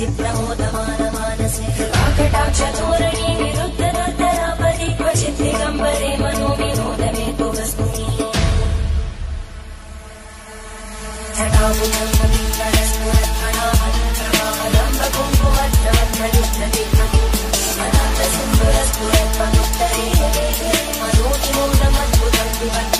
चित्रमोद मानमानसे काकटाक्ष धोरणे निरुद्ध नर्तनापदे क्वचित् दिगम्बरे मनो विनोदमे तु वस्तुनि ुरस्फुरत्मनुत्तरे मनोतिमोदमद्भुतं विभक्ति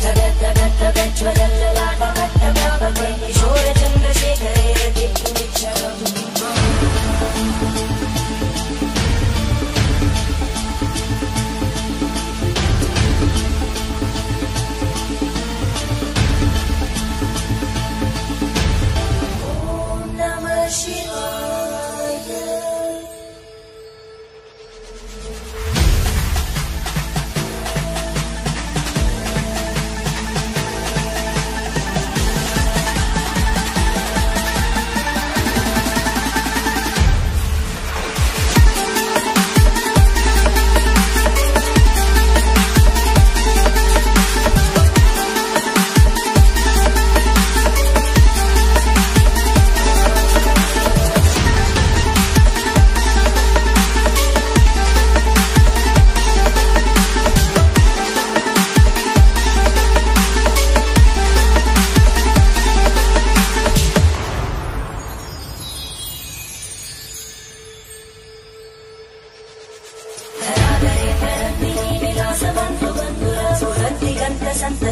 विराजमानमोदगद्गद्गद्गज्ज्वलल्ललाटकट्टव्यापके किशोरचन्द्रशेखरे रतिक्षरम्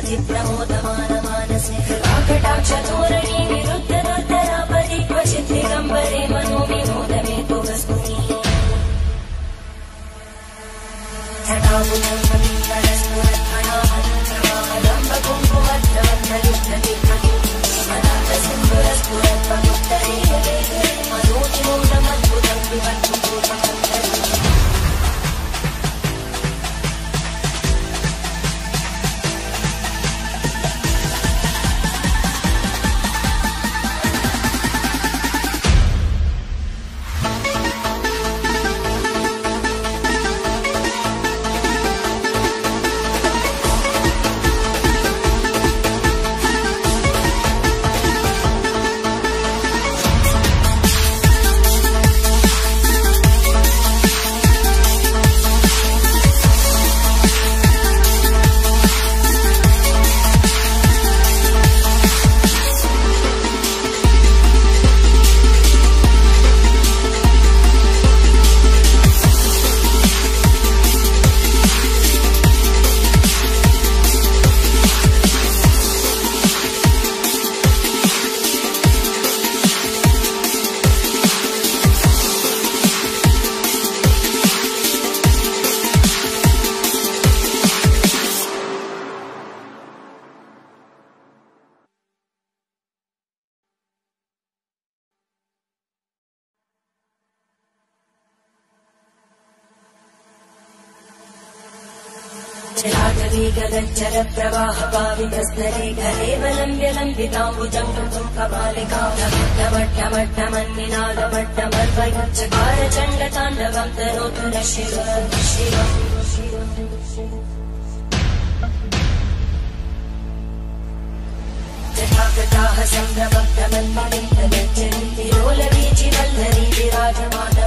ोदमानवानसितु चलाटवीगगच्चर प्रवाह पावितस्तरे घरे बलम्ब्य लम्बिताम्बुजम् कृतुम् कपालिका डमट्टमट्टमन्निनादमट्टमर्वयुच्चकार चण्डताण्डवम् तनोतु न शिव शिव जटाकटाः सम्भ्रमभ्रमन्मलिन्दगच्छन्ति लोलवीचि वल्लरी विराजमान